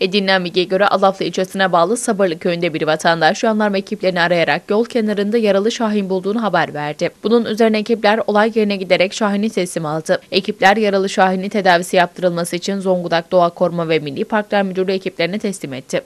Edinilen bilgiye göre Alaflı ilçesine bağlı Sabırlı köyünde bir vatandaş jandarma ekiplerini arayarak yol kenarında yaralı Şahin bulduğunu haber verdi. Bunun üzerine ekipler olay yerine giderek Şahin'i teslim aldı. Ekipler yaralı şahini tedavisi yaptırılması için Zonguldak Doğa Koruma ve Milli Parklar Müdürlüğü ekiplerine teslim etti.